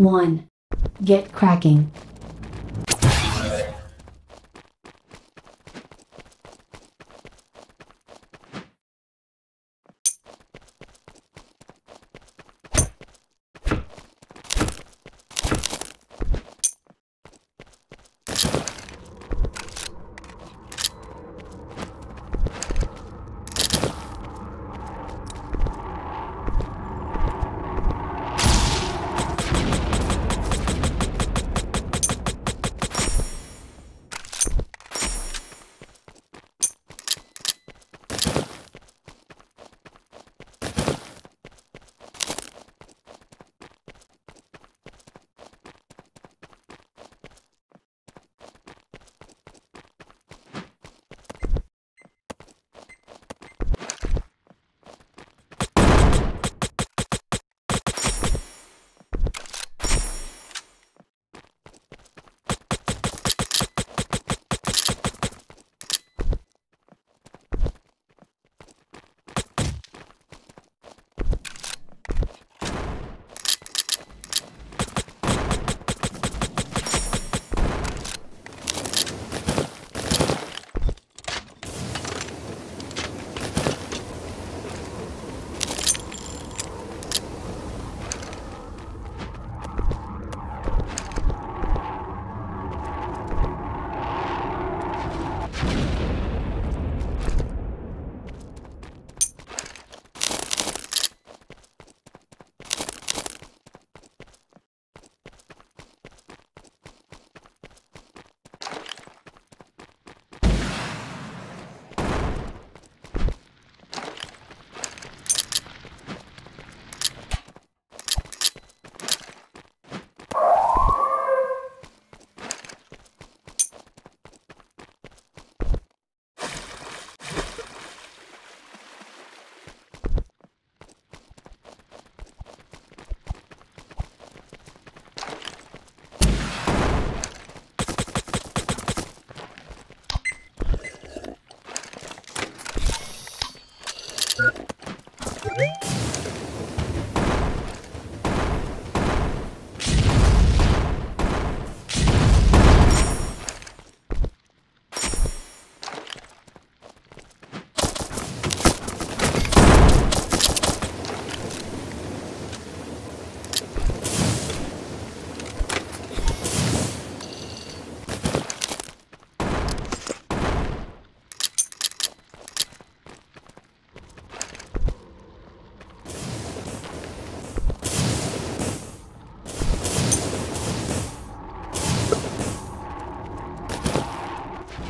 1. Get cracking. you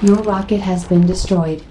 Your rocket has been destroyed.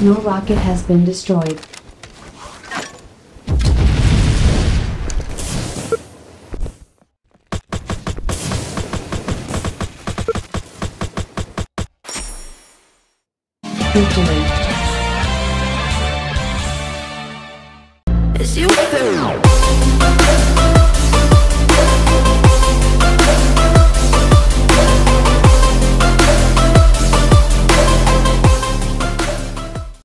Your rocket has been destroyed. It's you.